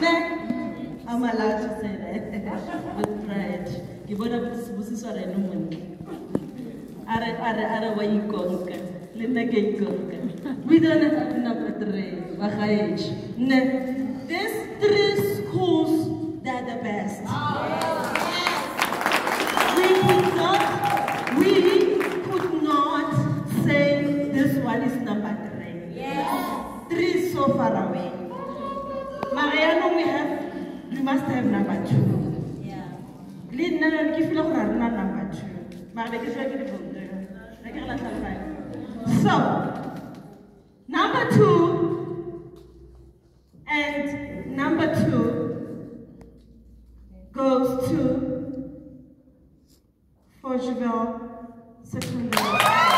I'm allowed to say that with pride. Ke bona Busiswa Reno montle. Are are are wa ikonka. Le nna ke ikonka. We don't have number three. Bagaetsh. Ne. These three schools, they're the best. Ah, we could not, we could not say this one is number three. Three is so far away. Mariano, we have, we must have number two. Nna le ke feel gore rena number two. Mara be ke sure ke di vote. Re ke re latlha five. So, number two and number two goes to Forgeville Secondary.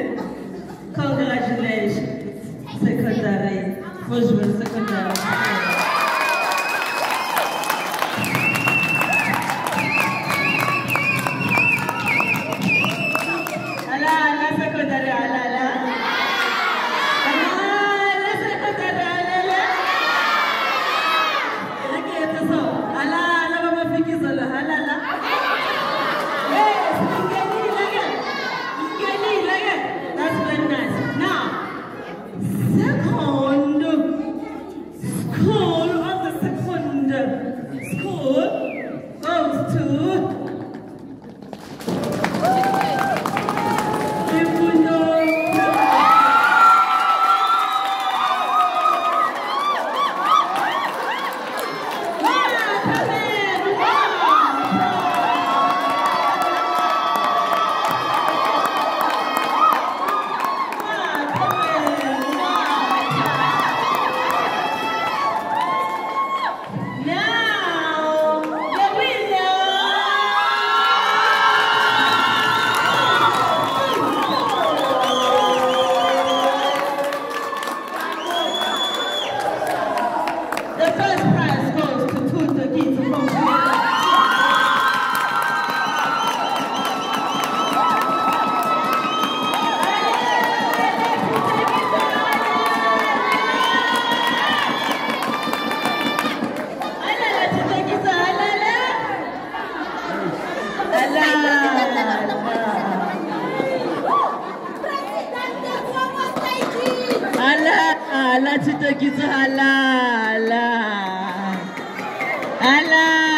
secondary, Fujman secondary. First Allah to take you halal. Allah.